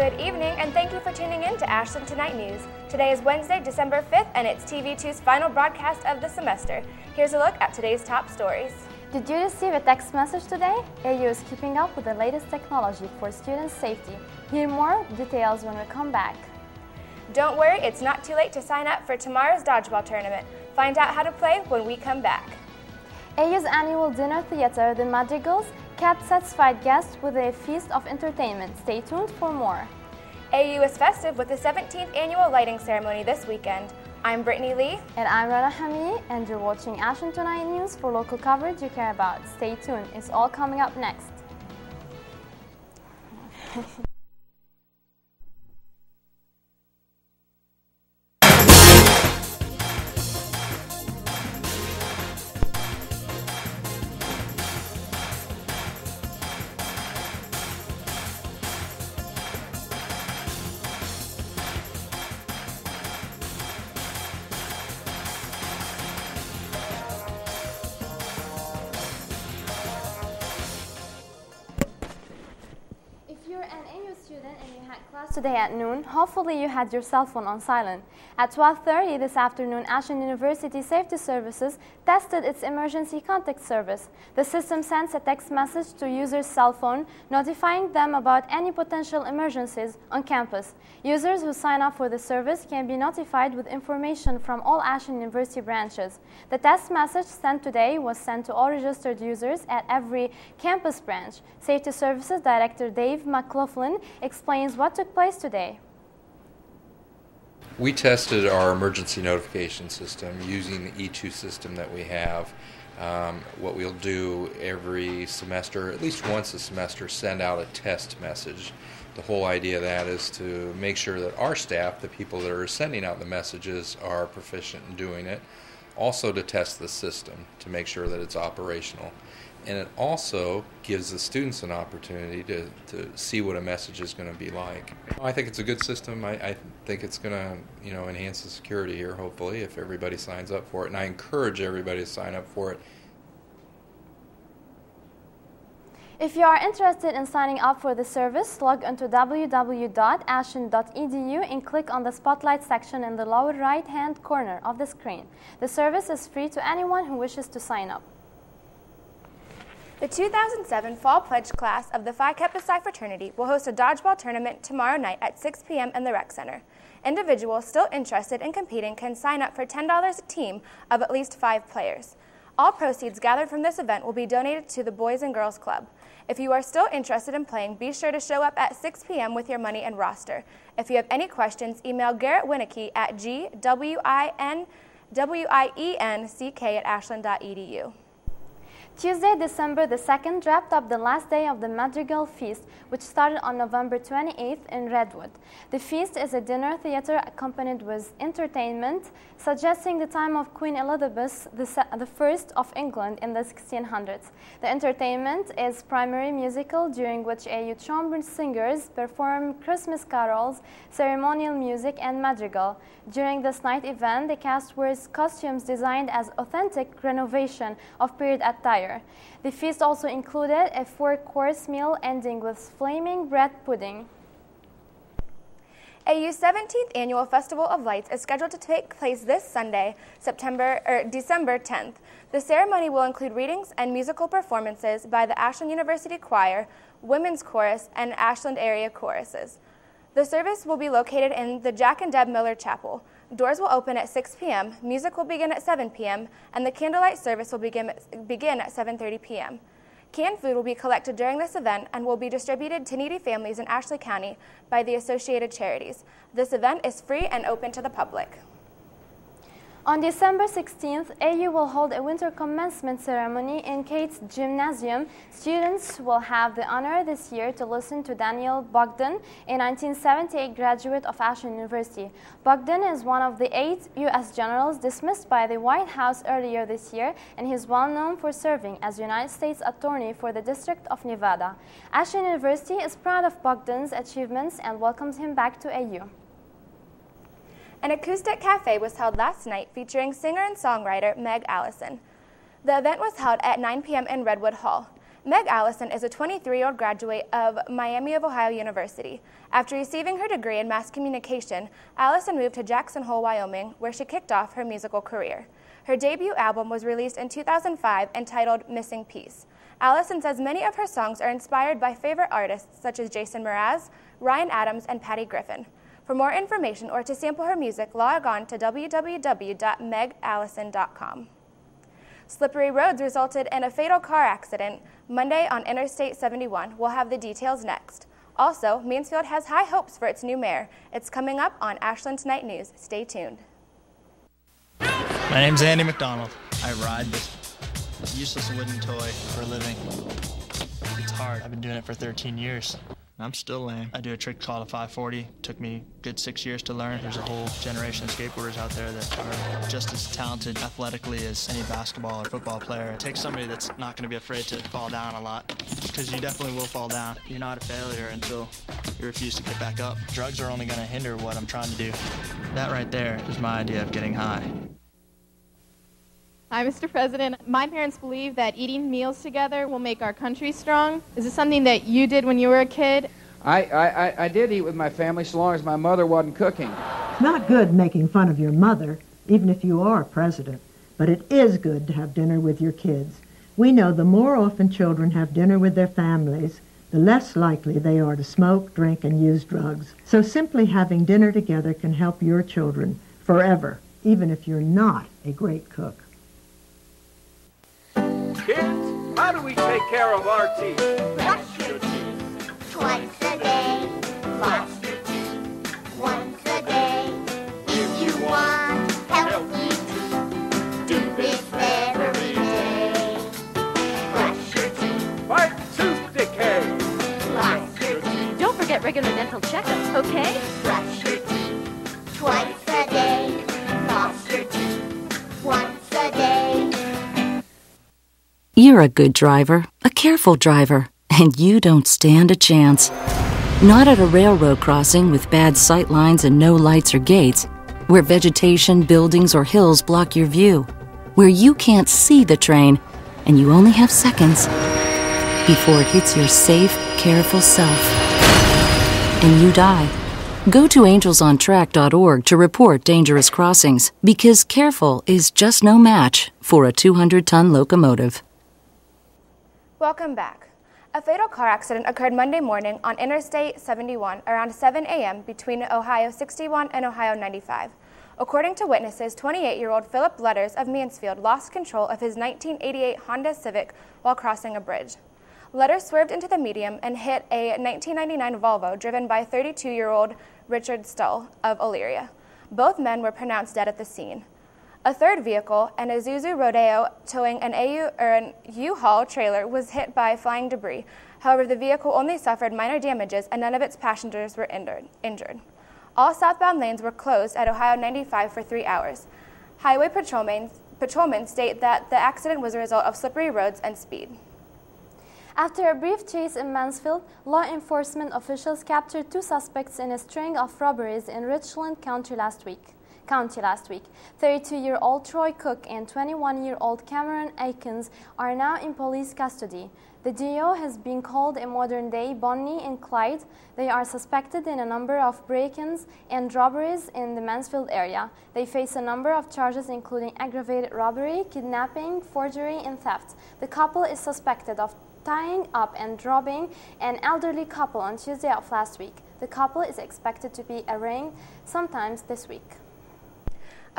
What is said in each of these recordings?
Good evening, and thank you for tuning in to Ashland Tonight News. Today is Wednesday, December 5th, and it's TV2's final broadcast of the semester. Here's a look at today's top stories. Did you receive a text message today? AU is keeping up with the latest technology for student safety. Hear more details when we come back. Don't worry, it's not too late to sign up for tomorrow's dodgeball tournament. Find out how to play when we come back. AU's annual dinner theater, The Madrigals, kept satisfied guests with a feast of entertainment. Stay tuned for more. AU is festive with the 17th annual lighting ceremony this weekend. I'm Brittany Lee. And I'm Rana Hami, and you're watching Ashland Tonight News for local coverage you care about. Stay tuned, it's all coming up next. today at noon, hopefully you had your cell phone on silent. At 12.30 this afternoon, Ashland University Safety Services tested its emergency contact service. The system sends a text message to users' cell phone notifying them about any potential emergencies on campus. Users who sign up for the service can be notified with information from all Ashland University branches. The test message sent today was sent to all registered users at every campus branch. Safety Services Director Dave McLaughlin explains what took place today. We tested our emergency notification system using the E2 system that we have. Um, what we'll do every semester, at least once a semester, send out a test message. The whole idea of that is to make sure that our staff, the people that are sending out the messages, are proficient in doing it. Also, to test the system to make sure that it's operational. And it also gives the students an opportunity to, to see what a message is going to be like. I think it's a good system. I, I think it's going to you know enhance the security here. Hopefully, if everybody signs up for it, and I encourage everybody to sign up for it. If you are interested in signing up for the service, log onto www.ashland.edu and click on the Spotlight section in the lower right-hand corner of the screen. The service is free to anyone who wishes to sign up. The 2007 Fall Pledge class of the Phi Kappa Psi fraternity will host a dodgeball tournament tomorrow night at 6 p.m. in the Rec Center. Individuals still interested in competing can sign up for $10 a team of at least five players. All proceeds gathered from this event will be donated to the Boys and Girls Club. If you are still interested in playing, be sure to show up at 6 p.m. with your money and roster. If you have any questions, email Garrett Winnicky at gwinwenck at ashland.edu. Tuesday, December the 2nd, wrapped up the last day of the Madrigal Feast, which started on November 28th in Redwood. The feast is a dinner theater accompanied with entertainment, suggesting the time of Queen Elizabeth I of England in the 1600s. The entertainment is primarily musical, during which AU chamber singers perform Christmas carols, ceremonial music, and madrigal. During this night event, the cast wears costumes designed as authentic renovation of period attire. The feast also included a four-course meal ending with flaming bread pudding. AU's 17th annual Festival of Lights is scheduled to take place this Sunday, September or December 10th. The ceremony will include readings and musical performances by the Ashland University Choir, Women's Chorus, and Ashland area choruses. The service will be located in the Jack and Deb Miller Chapel. Doors will open at 6 p.m., music will begin at 7 p.m., and the candlelight service will begin, begin at 7.30 p.m. Canned food will be collected during this event and will be distributed to needy families in Ashland County by the Associated Charities. This event is free and open to the public. On December 16th, AU will hold a winter commencement ceremony in Kates Gymnasium. Students will have the honor this year to listen to Daniel Bogden, a 1978 graduate of Ashland University. Bogden is one of the eight U.S. generals dismissed by the White House earlier this year, and he is well known for serving as United States Attorney for the District of Nevada. Ashland University is proud of Bogden's achievements and welcomes him back to AU. An acoustic cafe was held last night featuring singer and songwriter Meg Allison. The event was held at 9 p.m. in Redwood Hall. Meg Allison is a 23 year old graduate of Miami of Ohio University. After receiving her degree in mass communication, Allison moved to Jackson Hole, Wyoming, where she kicked off her musical career. Her debut album was released in 2005 entitled Missing Piece. Allison says many of her songs are inspired by favorite artists such as Jason Mraz, Ryan Adams, and Patty Griffin. For more information or to sample her music, log on to www.megallison.com. Slippery roads resulted in a fatal car accident Monday on Interstate 71. We'll have the details next. Also, Mansfield has high hopes for its new mayor. It's coming up on Ashland Tonight News. Stay tuned. My name's Andy Macdonald. I ride this useless wooden toy for a living. It's hard. I've been doing it for 13 years. I'm still lame. I do a trick called a 540. Took me good six years to learn. There's a whole generation of skateboarders out there that are just as talented athletically as any basketball or football player. It takes somebody that's not going to be afraid to fall down a lot because you definitely will fall down. You're not a failure until you refuse to get back up. Drugs are only going to hinder what I'm trying to do. That right there is my idea of getting high. Hi, Mr. President. My parents believe that eating meals together will make our country strong. Is this something that you did when you were a kid? I, I, I did eat with my family so long as my mother wasn't cooking. It's not good making fun of your mother, even if you are president, but it is good to have dinner with your kids. We know the more often children have dinner with their families, the less likely they are to smoke, drink, and use drugs. So simply having dinner together can help your children forever, even if you're not a great cook. Kids, how do we take care of our teeth? Brush your teeth twice a day. Floss your teeth once a day. If you want healthy teeth, do this every day. Brush your teeth. Fight tooth decay. Floss your teeth. Don't forget regular dental checkups, okay? Brush your teeth twice You're a good driver, a careful driver, and you don't stand a chance. Not at a railroad crossing with bad sight lines and no lights or gates, where vegetation, buildings, or hills block your view, where you can't see the train and you only have seconds before it hits your safe, careful self. And you die. Go to angelsontrack.org to report dangerous crossings because careful is just no match for a 200 ton locomotive. Welcome back. A fatal car accident occurred Monday morning on Interstate 71 around 7 a.m. between Ohio 61 and Ohio 95. According to witnesses, 28 year old Philip Letters of Mansfield lost control of his 1988 Honda Civic while crossing a bridge. Letters swerved into the medium and hit a 1999 Volvo driven by 32 year old Richard Stull of Elyria. Both men were pronounced dead at the scene. A third vehicle, an Isuzu Rodeo towing an, AU, or an U-Haul trailer, was hit by flying debris. However, the vehicle only suffered minor damages and none of its passengers were injured. injured. All southbound lanes were closed at Ohio 95 for three hours. Highway patrolmen, patrolmen state that the accident was a result of slippery roads and speed. After a brief chase in Mansfield, law enforcement officials captured two suspects in a string of robberies in Richland County last week. County last week. 32-year-old Troy Cook and 21-year-old Cameron Aikens are now in police custody. The duo has been called a modern-day Bonnie and Clyde. They are suspected in a number of break-ins and robberies in the Mansfield area. They face a number of charges including aggravated robbery, kidnapping, forgery, and theft. The couple is suspected of tying up and robbing an elderly couple on Tuesday of last week. The couple is expected to be arraigned sometimes this week.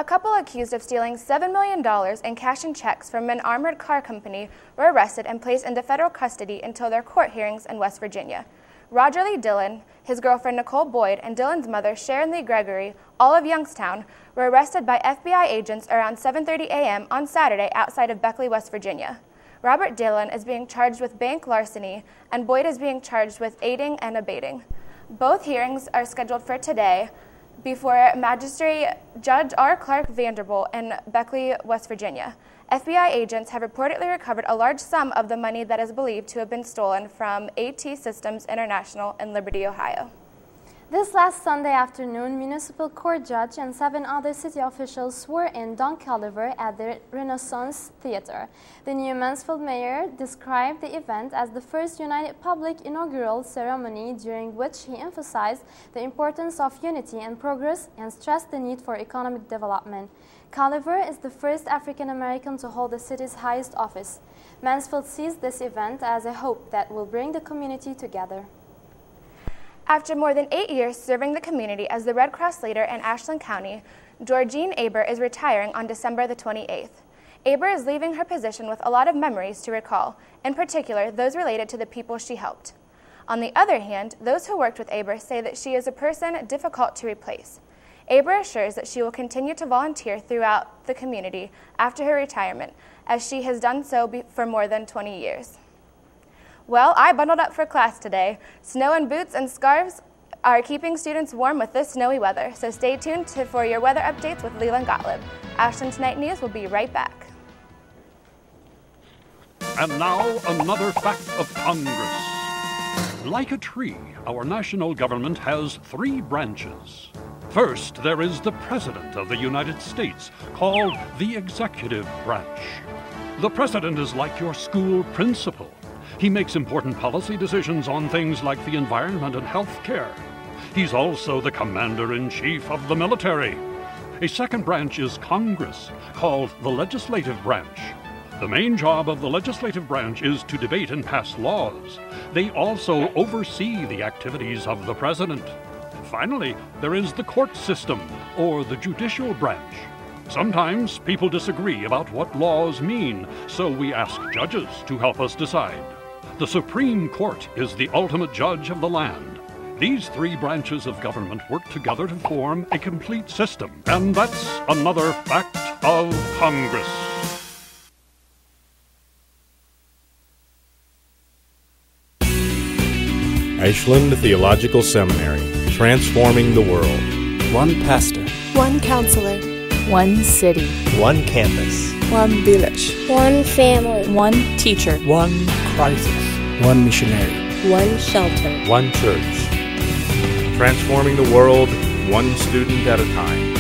A couple accused of stealing $7 million in cash and checks from an armored car company were arrested and placed into federal custody until their court hearings in West Virginia. Roger Lee Dillon, his girlfriend Nicole Boyd, and Dillon's mother Sharon Lee Gregory, all of Youngstown, were arrested by FBI agents around 7:30 a.m. on Saturday outside of Beckley, West Virginia. Robert Dillon is being charged with bank larceny, and Boyd is being charged with aiding and abetting. Both hearings are scheduled for today before Magistrate Judge R. Clarke VanDervort in Beckley, West Virginia. FBI agents have reportedly recovered a large sum of the money that is believed to have been stolen from AT Systems International in Liberty, Ohio. This last Sunday afternoon, municipal court judge and seven other city officials swore in Don Culliver at the Renaissance Theater. The new Mansfield mayor described the event as the first United Public inaugural ceremony during which he emphasized the importance of unity and progress and stressed the need for economic development. Culliver is the first African American to hold the city's highest office. Mansfield sees this event as a hope that will bring the community together. After more than eight years serving the community as the Red Cross leader in Ashland County, Georgine Aber is retiring on December the 28th. Aber is leaving her position with a lot of memories to recall, in particular those related to the people she helped. On the other hand, those who worked with Aber say that she is a person difficult to replace. Aber assures that she will continue to volunteer throughout the community after her retirement, as she has done so for more than 20 years. Well, I bundled up for class today. Snow and boots and scarves are keeping students warm with this snowy weather, so stay tuned to, for your weather updates with Leland Gottlieb. Ashland Tonight News will be right back. And now, another fact of Congress. Like a tree, our national government has three branches. First, there is the President of the United States, called the Executive Branch. The President is like your school principal. He makes important policy decisions on things like the environment and health care. He's also the Commander in Chief of the military. A second branch is Congress, called the Legislative Branch. The main job of the legislative branch is to debate and pass laws. They also oversee the activities of the President. Finally, there is the court system, or the judicial branch. Sometimes people disagree about what laws mean, so we ask judges to help us decide. The Supreme Court is the ultimate judge of the land. These three branches of government work together to form a complete system. And that's another fact of Congress. Ashland Theological Seminary, transforming the world. One pastor, one counselor, one city, one campus, one village, one family, one teacher, one crisis one missionary, one shelter, one church. Transforming the world one student at a time.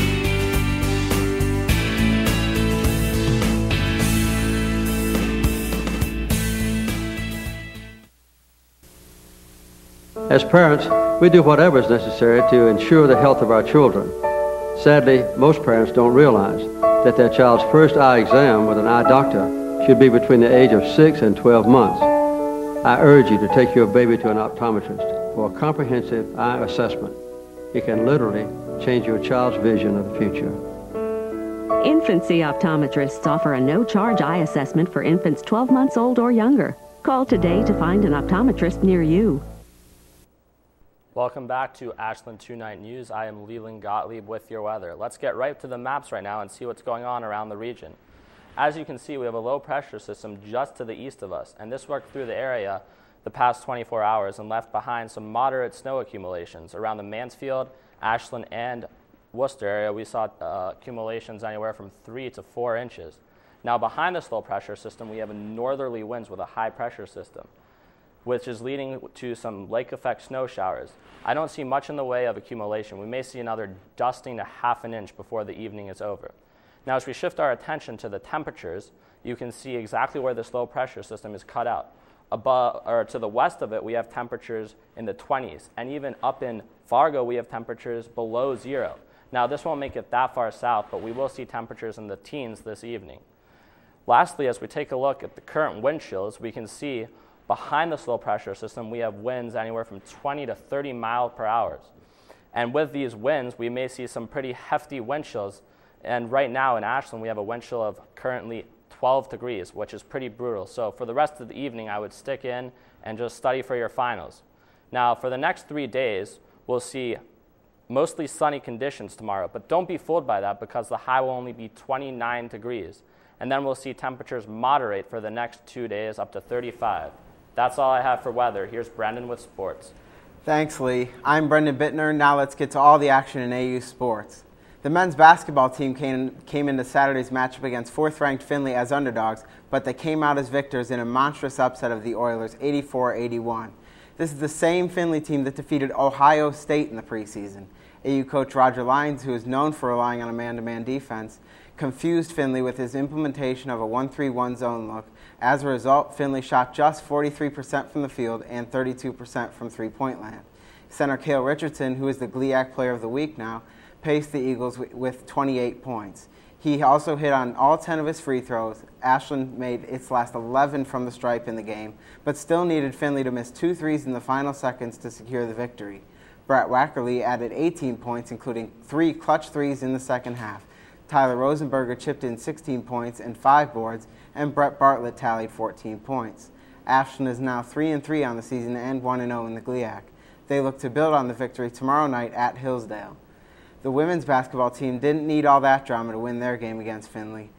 As parents, we do whatever is necessary to ensure the health of our children. Sadly, most parents don't realize that their child's first eye exam with an eye doctor should be between the age of 6 and 12 months. I urge you to take your baby to an optometrist for a comprehensive eye assessment. It can literally change your child's vision of the future. InfantSEE optometrists offer a no-charge eye assessment for infants 12 months old or younger. Call today to find an optometrist near you. Welcome back to Ashland 2 Night News. I am Leland Gottlieb with your weather. Let's get right to the maps right now and see what's going on around the region. As you can see, we have a low pressure system just to the east of us, and this worked through the area the past 24 hours and left behind some moderate snow accumulations around the Mansfield, Ashland, and Wooster area. We saw uh, accumulations anywhere from three to four inches. Now, behind this low pressure system, we have a northerly winds with a high pressure system, which is leading to some lake effect snow showers. I don't see much in the way of accumulation. We may see another dusting to half an inch before the evening is over. Now, as we shift our attention to the temperatures, you can see exactly where this low pressure system is cut out. Above, or to the west of it, we have temperatures in the 20s, and even up in Fargo, we have temperatures below zero. Now, this won't make it that far south, but we will see temperatures in the teens this evening. Lastly, as we take a look at the current wind chills, we can see behind this low pressure system, we have winds anywhere from 20 to 30 miles per hour. And with these winds, we may see some pretty hefty wind chills and right now in Ashland, we have a wind chill of currently 12 degrees, which is pretty brutal. So for the rest of the evening, I would stick in and just study for your finals. Now, for the next three days, we'll see mostly sunny conditions tomorrow, but don't be fooled by that because the high will only be 29 degrees. And then we'll see temperatures moderate for the next two days up to 35. That's all I have for weather. Here's Brendan with sports. Thanks, Lee. I'm Brendan Bittner. Now let's get to all the action in AU sports. The men's basketball team came, came into Saturday's matchup against fourth-ranked Findlay as underdogs, but they came out as victors in a monstrous upset of the Oilers, 84-81. This is the same Findlay team that defeated Ohio State in the preseason. AU coach Roger Lyons, who is known for relying on a man to man defense, confused Findlay with his implementation of a 1 3 1 zone look. As a result, Findlay shot just 43% from the field and 32% from three point land. Center Kale Richardson, who is the GLIAC Player of the Week now, paced the Eagles with 28 points. He also hit on all 10 of his free throws. Ashland made its last 11 from the stripe in the game, but still needed Findlay to miss two threes in the final seconds to secure the victory. Brett Wackerly added 18 points, including three clutch threes in the second half. Tyler Rosenberger chipped in 16 points and five boards, and Brett Bartlett tallied 14 points. Ashland is now 3 and 3 on the season and 1 and 0 in the GLIAC. They look to build on the victory tomorrow night at Hillsdale. The women's basketball team didn't need all that drama to win their game against Findlay.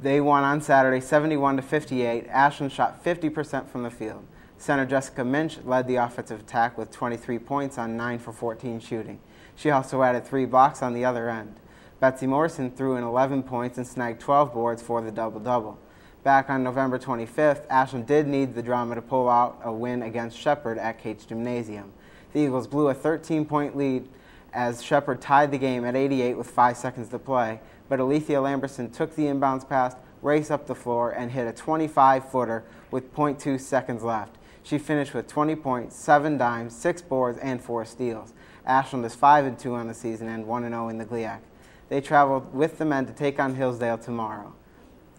They won on Saturday 71 to 58. Ashland shot 50% from the field. Center Jessica Minch led the offensive attack with 23 points on 9 for 14 shooting. She also added three blocks on the other end. Betsy Morrison threw in 11 points and snagged 12 boards for the double double. Back on November 25th, Ashland did need the drama to pull out a win against Shepherd at Kates Gymnasium. The Eagles blew a 13 point lead as Shepherd tied the game at 88 with five seconds to play, but Alethea Lamberson took the inbounds pass, raced up the floor, and hit a 25 footer with 0.2 seconds left. She finished with 20 points, 7 dimes, 6 boards, and 4 steals. Ashland is 5 and 2 on the season and 1 0 in the GLIAC. They traveled with the men to take on Hillsdale tomorrow.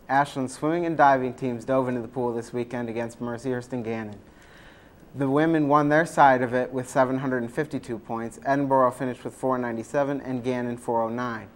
Ashland's swimming and diving teams dove into the pool this weekend against Mercyhurst and Gannon. The women won their side of it with 752 points. Edinboro finished with 497 and Gannon 409.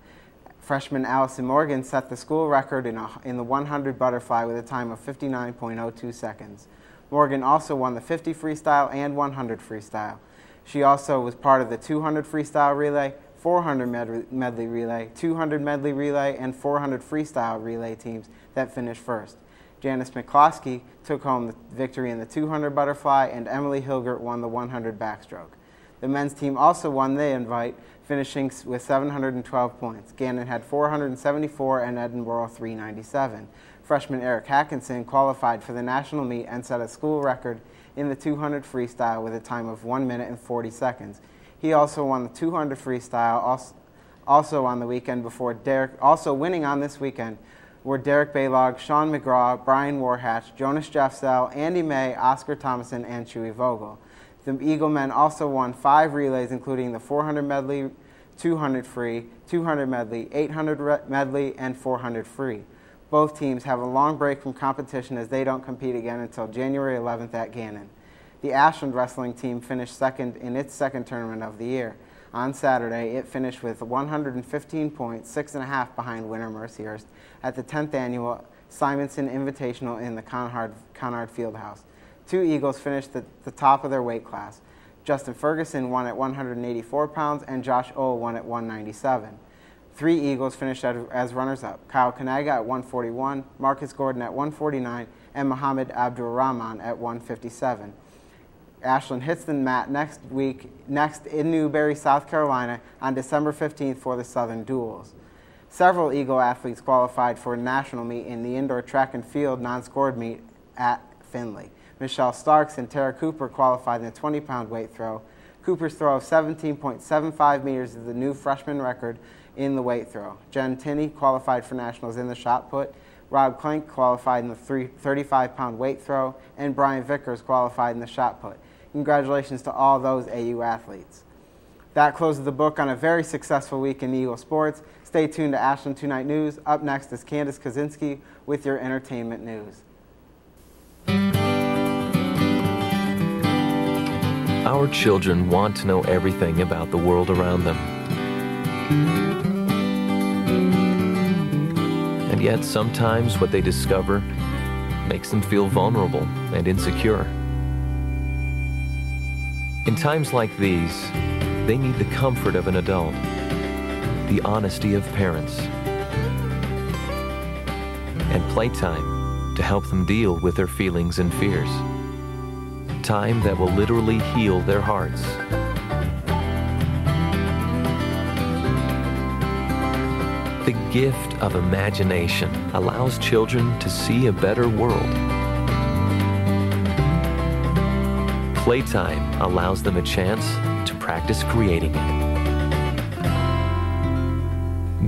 Freshman Allison Morgan set the school record in, a, in the 100 butterfly with a time of 59.02 seconds. Morgan also won the 50 freestyle and 100 freestyle. She also was part of the 200 freestyle relay, 400 medley relay, 200 medley relay, and 400 freestyle relay teams that finished first. Janice McCloskey took home the victory in the 200 butterfly, and Emily Hilgert won the 100 backstroke. The men's team also won the invite, finishing with 712 points. Gannon had 474 and Edinboro 397. Freshman Eric Hackinson qualified for the national meet and set a school record in the 200 freestyle with a time of 1 minute and 40 seconds. He also won the 200 freestyle, also on the weekend before Derek, also winning on this weekend were Derek Baylog, Sean McGraw, Brian Warhatch, Jonas Jeffsell, Andy May, Oscar Thomason, and Chewy Vogel. The Eagle men also won five relays, including the 400 medley, 200 free, 200 medley, 800 medley, and 400 free. Both teams have a long break from competition as they don't compete again until January 11th at Gannon. The Ashland wrestling team finished second in its second tournament of the year. On Saturday, it finished with 115 points, six and a half behind winner Mercyhurst at the 10th annual Simonson Invitational in the Conard, Conard Fieldhouse. Two Eagles finished at the top of their weight class. Justin Ferguson won at 184 pounds and Josh O won at 197. Three Eagles finished as runners-up. Kyle Kanaga at 141, Marcus Gordon at 149, and Muhammad Abdul Rahman at 157. Ashland hits the mat next week, next in Newberry, South Carolina, on December 15th for the Southern Duels. Several Eagle athletes qualified for a national meet in the indoor track and field non-scored meet at Findlay. Michelle Starks and Tara Cooper qualified in the 20-pound weight throw. Cooper's throw of 17.75 meters is the new freshman record in the weight throw. Jen Tinney qualified for nationals in the shot put. Rob Clank qualified in the 35-pound weight throw, and Brian Vickers qualified in the shot put. Congratulations to all those AU athletes. That closes the book on a very successful week in Eagle sports. Stay tuned to Ashland Tonight News. Up next is Candace Kaczynski with your entertainment news. Our children want to know everything about the world around them. And yet, sometimes what they discover makes them feel vulnerable and insecure. In times like these, they need the comfort of an adult, the honesty of parents, and playtime to help them deal with their feelings and fears. Time that will literally heal their hearts. The gift of imagination allows children to see a better world. Playtime allows them a chance to practice creating it.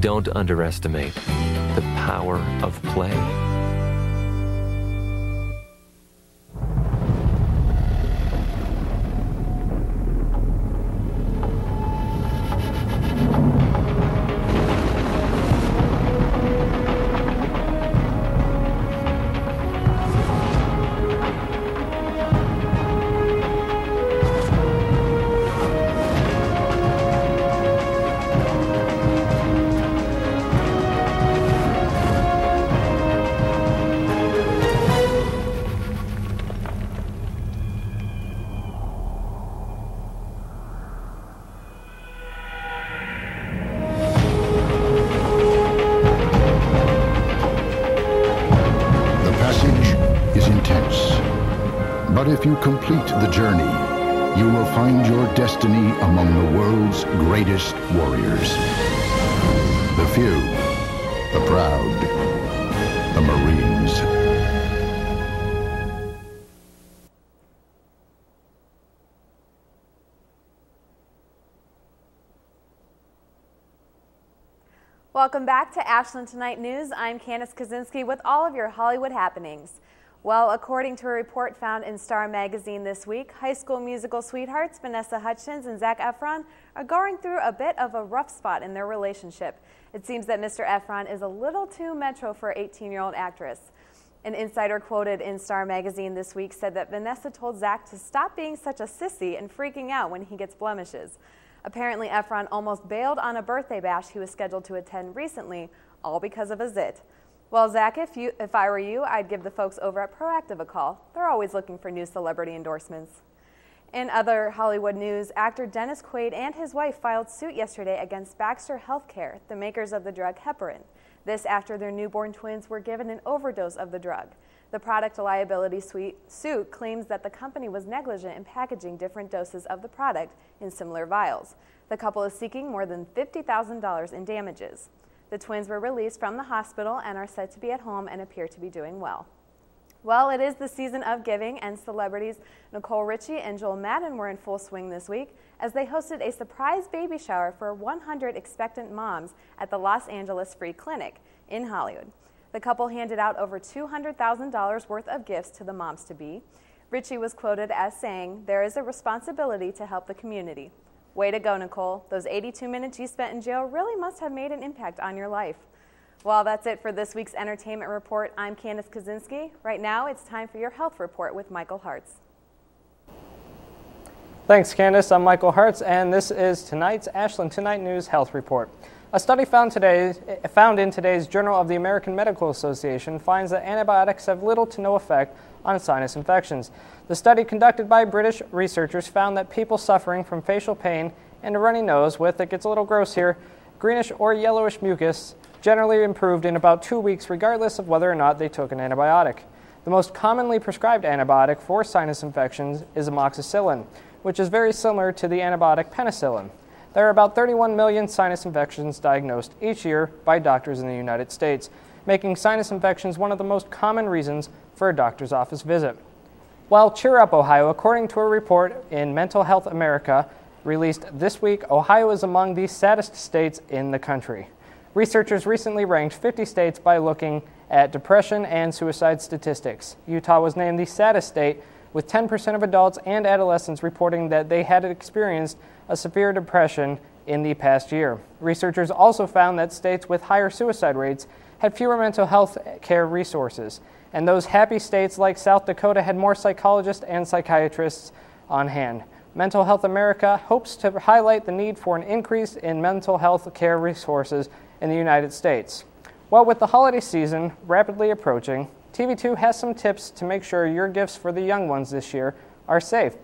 Don't underestimate the power of play. The Marines. Welcome back to Ashland Tonight News. I'm Candace Kaczynski with all of your Hollywood happenings. Well, according to a report found in Star Magazine this week, high school musical sweethearts Vanessa Hudgens and Zac Efron are going through a bit of a rough spot in their relationship. It seems that Mr. Efron is a little too metro for 18 year old actress. An insider quoted in Star Magazine this week said that Vanessa told Zac to stop being such a sissy and freaking out when he gets blemishes. Apparently, Efron almost bailed on a birthday bash he was scheduled to attend recently, all because of a zit. Well, Zac, if, you, if I were you, I'd give the folks over at Proactiv a call. They're always looking for new celebrity endorsements. In other Hollywood news, actor Dennis Quaid and his wife filed suit yesterday against Baxter Healthcare, the makers of the drug heparin. This after their newborn twins were given an overdose of the drug. The product liability suit claims that the company was negligent in packaging different doses of the product in similar vials. The couple is seeking more than $50,000 in damages. The twins were released from the hospital and are said to be at home and appear to be doing well. Well, it is the season of giving, and celebrities Nicole Richie and Joel Madden were in full swing this week as they hosted a surprise baby shower for 100 expectant moms at the Los Angeles Free Clinic in Hollywood. The couple handed out over $200,000 worth of gifts to the moms to be. Richie was quoted as saying, There is a responsibility to help the community. Way to go, Nicole. Those 82 minutes you spent in jail really must have made an impact on your life. Well, that's it for this week's entertainment report. I'm Candace Kaczynski. Right now, it's time for your health report with Michael Hartz. Thanks, Candace. I'm Michael Hartz, and this is tonight's Ashland Tonight News Health Report. A study found, today, found in today's Journal of the American Medical Association finds that antibiotics have little to no effect on sinus infections. The study conducted by British researchers found that people suffering from facial pain and a runny nose with, it gets a little gross here, greenish or yellowish mucus generally improved in about two weeks regardless of whether or not they took an antibiotic. The most commonly prescribed antibiotic for sinus infections is amoxicillin, which is very similar to the antibiotic penicillin. There are about 31 million sinus infections diagnosed each year by doctors in the United States, making sinus infections one of the most common reasons for a doctor's office visit. Well, cheer up, Ohio. According to a report in Mental Health America released this week, Ohio is among the saddest states in the country. Researchers recently ranked 50 states by looking at depression and suicide statistics. Utah was named the saddest state, with 10% of adults and adolescents reporting that they had experienced a severe depression in the past year. Researchers also found that states with higher suicide rates had fewer mental health care resources, and those happy states like South Dakota had more psychologists and psychiatrists on hand. Mental Health America hopes to highlight the need for an increase in mental health care resources in the United States. Well, with the holiday season rapidly approaching, TV2 has some tips to make sure your gifts for the young ones this year are safe.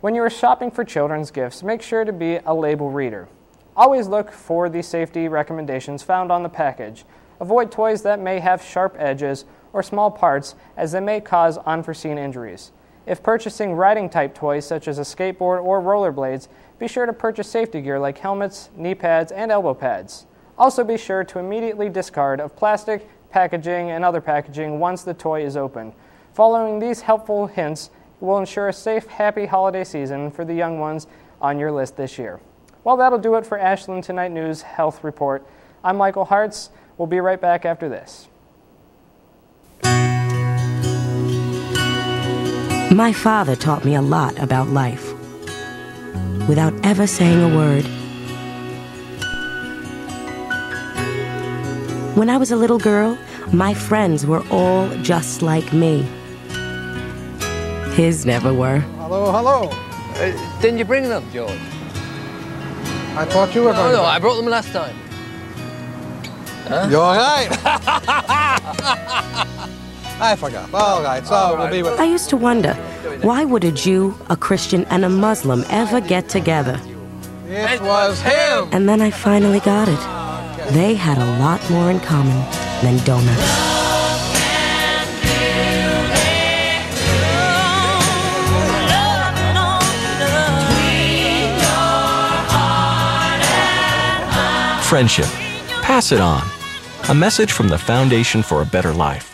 When you are shopping for children's gifts, make sure to be a label reader. Always look for the safety recommendations found on the package. Avoid toys that may have sharp edges or small parts as they may cause unforeseen injuries. If purchasing riding type toys such as a skateboard or rollerblades, be sure to purchase safety gear like helmets, knee pads, and elbow pads. Also be sure to immediately discard of plastic, packaging, and other packaging once the toy is opened. Following these helpful hints will ensure a safe, happy holiday season for the young ones on your list this year. Well, that'll do it for Ashland Tonight News Health Report. I'm Michael Hartz. We'll be right back after this. My father taught me a lot about life without ever saying a word. When I was a little girl, my friends were all just like me. His never were. Hello, hello. Uh, didn't you bring them, George? I thought you were no, going no, to. I brought them last time. Huh? You're all right. I forgot. All right, so we'll be with. I used to wonder, why would a Jew, a Christian, and a Muslim ever get together? It was him. And then I finally got it. They had a lot more in common than donuts. Friendship. Pass it on. A message from the Foundation for a Better Life.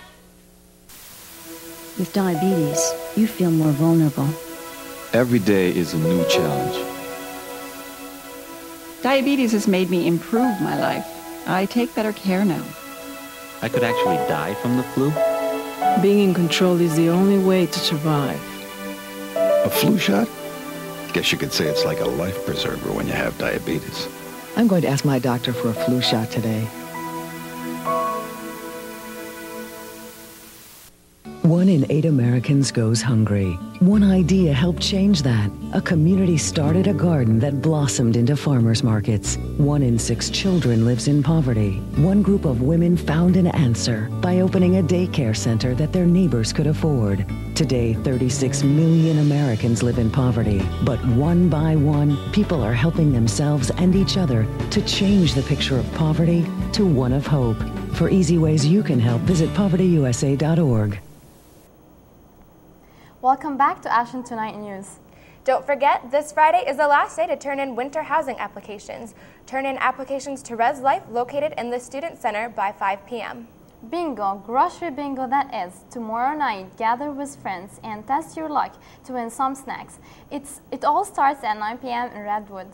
With diabetes, you feel more vulnerable. Every day is a new challenge. Diabetes has made me improve my life. I take better care now. I could actually die from the flu. Being in control is the only way to survive. A flu shot? Guess you could say it's like a life preserver when you have diabetes. I'm going to ask my doctor for a flu shot today. One in eight Americans goes hungry. One idea helped change that. A community started a garden that blossomed into farmers markets. One in six children lives in poverty. One group of women found an answer by opening a daycare center that their neighbors could afford. Today, 36 million Americans live in poverty, but one by one, people are helping themselves and each other to change the picture of poverty to one of hope. For easy ways you can help, visit povertyusa.org. Welcome back to Ashland Tonight News. Don't forget, this Friday is the last day to turn in winter housing applications. Turn in applications to Res Life located in the Student Center by 5 p.m. Bingo, grocery bingo that is. Tomorrow night, gather with friends and test your luck to win some snacks. It's, it all starts at 9 p.m. in Redwood.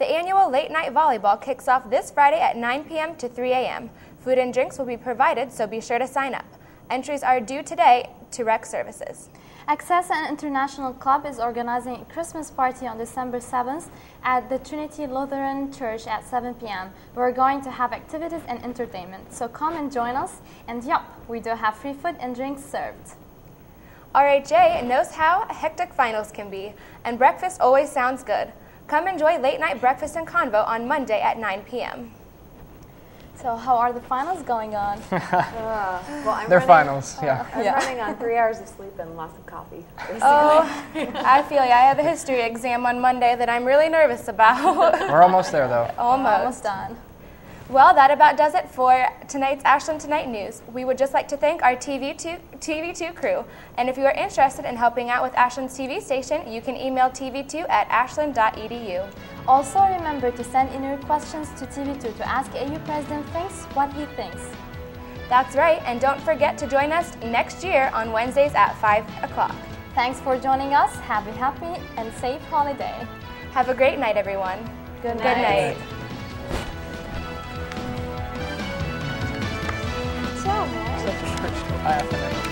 The annual late night volleyball kicks off this Friday at 9 p.m. to 3 a.m. Food and drinks will be provided, so be sure to sign up. Entries are due today to Rec Services. Access and International Club is organizing a Christmas party on December 7th at the Trinity Lutheran Church at 7 p.m. We're going to have activities and entertainment, so come and join us. And yup, we do have free food and drinks served. RHA knows how hectic finals can be, and breakfast always sounds good. Come enjoy late night breakfast and convo on Monday at 9 p.m. So, how are the finals going on? uh, well, I'm They're running, finals, yeah. I'm Yeah. running on three hours of sleep and lots of coffee. Basically. Oh, I feel you. I have a history exam on Monday that I'm really nervous about. We're almost there, though. Almost. Almost done. Well, that about does it for tonight's Ashland Tonight News. We would just like to thank our TV2, TV2 crew. And if you are interested in helping out with Ashland's TV station, you can email tv2 at ashland.edu. Also, remember to send in your questions to TV2 to ask AU President Finks what he thinks. That's right, and don't forget to join us next year on Wednesdays at 5 o'clock. Thanks for joining us. Have a happy and safe holiday. Have a great night, everyone. Good Good night. I have to.